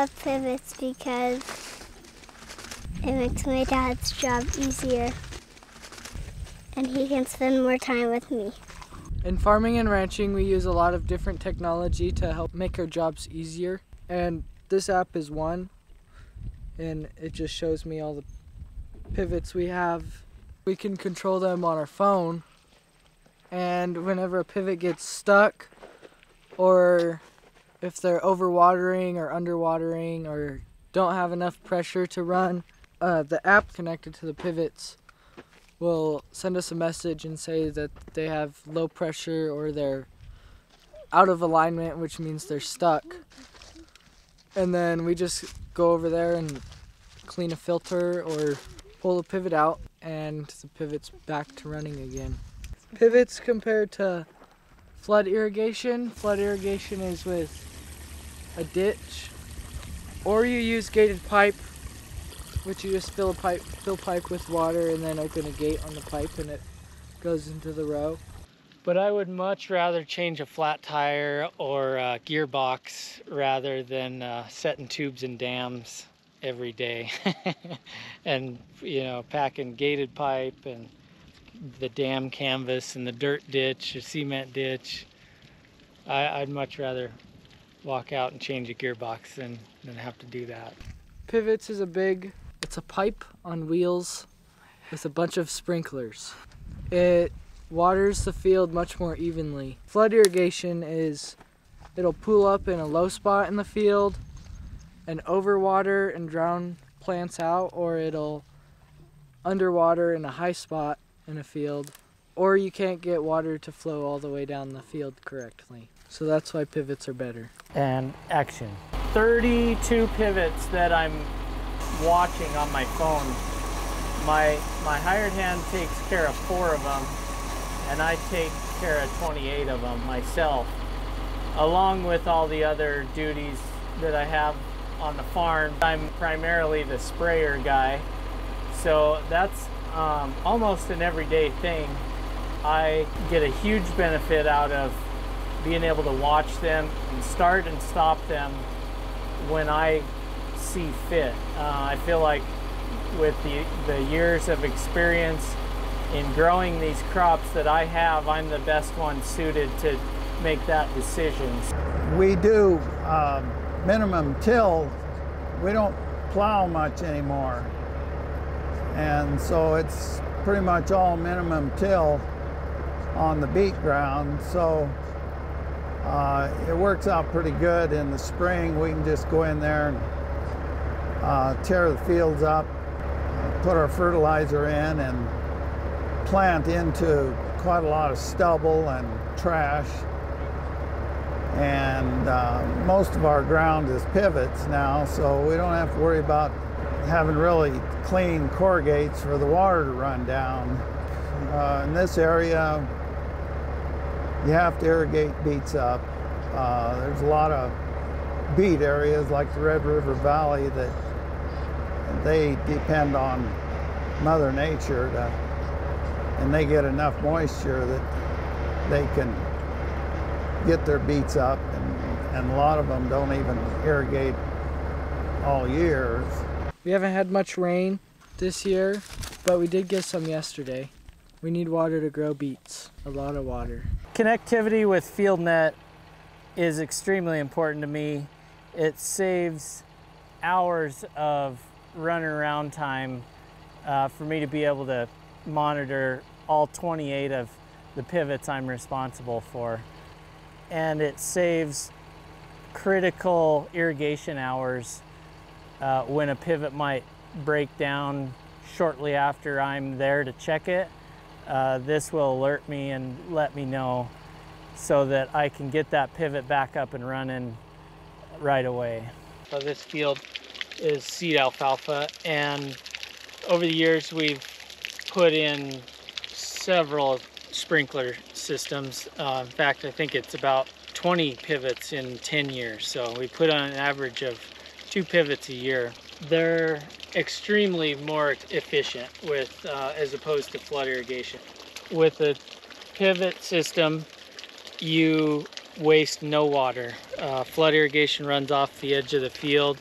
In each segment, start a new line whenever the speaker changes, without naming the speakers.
love pivots because it makes my dad's job easier and he can spend more time with me.
In farming and ranching, we use a lot of different technology to help make our jobs easier. And this app is one, and it just shows me all the pivots we have. We can control them on our phone, and whenever a pivot gets stuck, or if they're overwatering or underwatering or don't have enough pressure to run, uh, the app connected to the pivots will send us a message and say that they have low pressure or they're out of alignment, which means they're stuck. And then we just go over there and clean a filter or pull the pivot out and the pivot's back to running again. Pivots compared to flood irrigation. Flood irrigation is with a ditch or you use gated pipe which you just fill a pipe, fill pipe with water and then open a gate on the pipe and it goes into the row.
But I would much rather change a flat tire or a gearbox rather than uh, setting tubes and dams every day and you know packing gated pipe and the dam canvas and the dirt ditch or cement ditch I, would much rather walk out and change a gearbox and, than have to do that
pivots is a big it's a pipe on wheels with a bunch of sprinklers. It waters the field much more evenly. Flood irrigation is it'll pool up in a low spot in the field and overwater and drown plants out or it'll underwater in a high spot in a field or you can't get water to flow all the way down the field correctly. So that's why pivots are better.
And action. 32 pivots that I'm watching on my phone. My, my hired hand takes care of four of them, and I take care of 28 of them myself, along with all the other duties that I have on the farm. I'm primarily the sprayer guy, so that's um, almost an everyday thing. I get a huge benefit out of being able to watch them and start and stop them when I see fit. Uh, I feel like with the, the years of experience in growing these crops that I have, I'm the best one suited to make that decision.
We do um, minimum till. We don't plow much anymore. And so it's pretty much all minimum till on the beet ground. So uh, it works out pretty good in the spring. We can just go in there and uh, tear the fields up, put our fertilizer in, and plant into quite a lot of stubble and trash. And uh, most of our ground is pivots now, so we don't have to worry about having really clean corrugates for the water to run down. Uh, in this area, you have to irrigate beets up. Uh, there's a lot of beet areas like the Red River Valley that they depend on Mother Nature to, and they get enough moisture that they can get their beets up and, and a lot of them don't even irrigate all year.
We haven't had much rain this year, but we did get some yesterday. We need water to grow beets, a lot of water.
Connectivity with FieldNet is extremely important to me. It saves hours of run around time uh, for me to be able to monitor all 28 of the pivots I'm responsible for. And it saves critical irrigation hours uh, when a pivot might break down shortly after I'm there to check it. Uh, this will alert me and let me know so that I can get that pivot back up and running right away. So this field is seed alfalfa and over the years we've put in several sprinkler systems. Uh, in fact, I think it's about 20 pivots in 10 years. So we put on an average of two pivots a year. They're extremely more efficient with uh, as opposed to flood irrigation. With a pivot system, you waste no water. Uh, flood irrigation runs off the edge of the field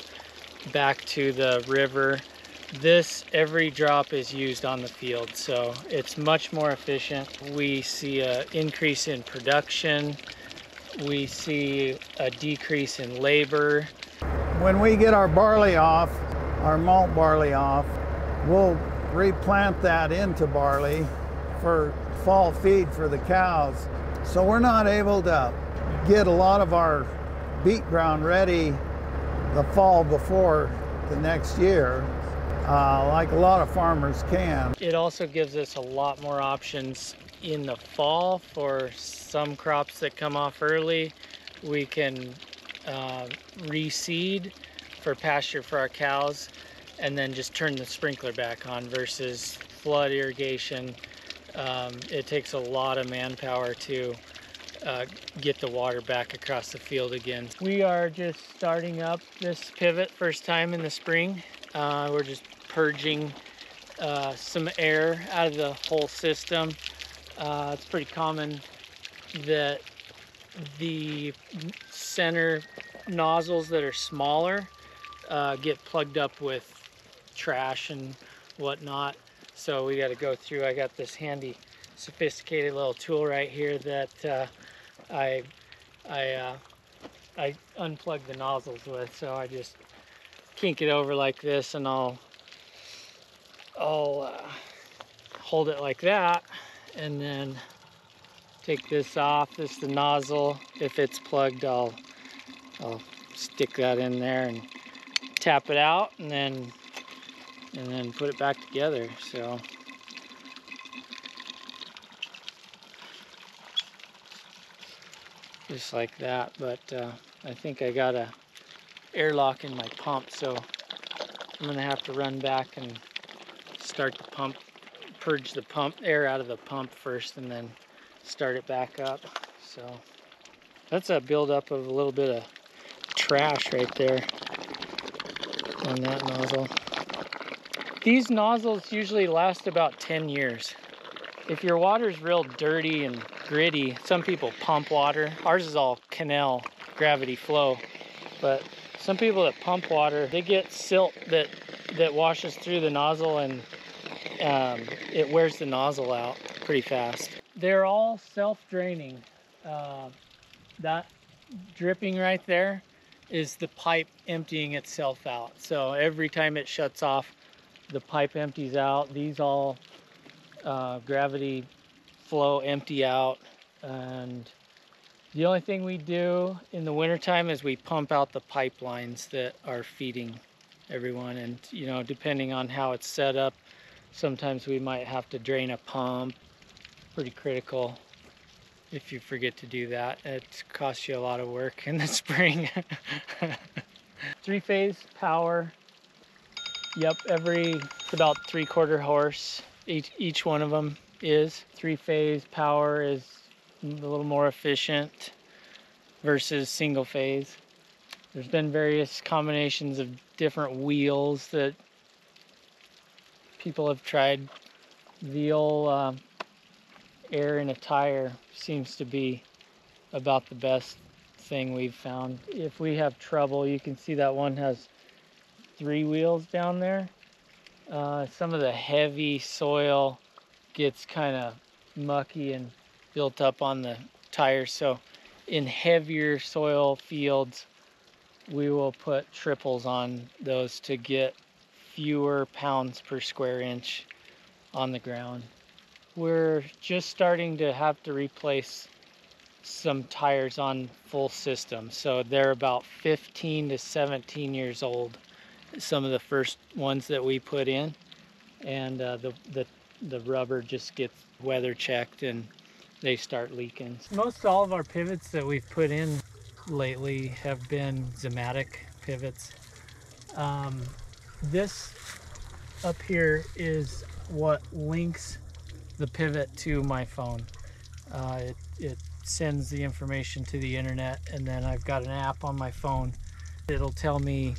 back to the river. This, every drop is used on the field, so it's much more efficient. We see an increase in production. We see a decrease in labor.
When we get our barley off, our malt barley off, we'll replant that into barley for fall feed for the cows. So we're not able to get a lot of our beet ground ready the fall before the next year, uh, like a lot of farmers can.
It also gives us a lot more options in the fall for some crops that come off early. We can uh, reseed for pasture for our cows and then just turn the sprinkler back on versus flood irrigation. Um, it takes a lot of manpower to uh, get the water back across the field again. We are just starting up this pivot first time in the spring. Uh, we're just purging uh, some air out of the whole system. Uh, it's pretty common that the center nozzles that are smaller uh, get plugged up with trash and whatnot. So we got to go through. I got this handy, sophisticated little tool right here that uh, I I uh, I unplug the nozzles with. So I just kink it over like this, and I'll I'll uh, hold it like that, and then take this off. This is the nozzle. If it's plugged, I'll I'll stick that in there and tap it out, and then and then put it back together. So. just like that but uh, I think I got a airlock in my pump so I'm gonna have to run back and start the pump purge the pump air out of the pump first and then start it back up so that's a buildup of a little bit of trash right there on that nozzle these nozzles usually last about 10 years if your water's real dirty and gritty. Some people pump water. Ours is all canal gravity flow. But some people that pump water, they get silt that that washes through the nozzle and um, it wears the nozzle out pretty fast. They're all self-draining. Uh, that dripping right there is the pipe emptying itself out. So every time it shuts off, the pipe empties out. These all uh, gravity flow empty out and the only thing we do in the wintertime is we pump out the pipelines that are feeding everyone and you know depending on how it's set up sometimes we might have to drain a pump pretty critical if you forget to do that it costs you a lot of work in the spring three phase power yep every about three quarter horse each each one of them is. Three phase power is a little more efficient versus single phase. There's been various combinations of different wheels that people have tried. The old uh, air in a tire seems to be about the best thing we've found. If we have trouble, you can see that one has three wheels down there. Uh, some of the heavy soil gets kind of mucky and built up on the tires. So in heavier soil fields, we will put triples on those to get fewer pounds per square inch on the ground. We're just starting to have to replace some tires on full systems. So they're about 15 to 17 years old. Some of the first ones that we put in and uh, the, the the rubber just gets weather checked and they start leaking. Most all of our pivots that we've put in lately have been Zimmatic pivots. Um, this up here is what links the pivot to my phone. Uh, it, it sends the information to the internet and then I've got an app on my phone. It'll tell me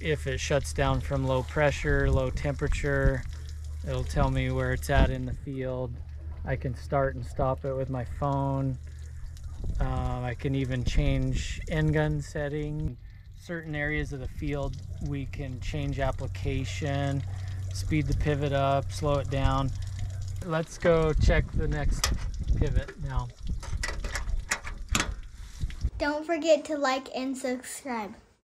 if it shuts down from low pressure, low temperature, It'll tell me where it's at in the field. I can start and stop it with my phone. Uh, I can even change end gun setting. Certain areas of the field, we can change application, speed the pivot up, slow it down. Let's go check the next pivot now.
Don't forget to like and subscribe.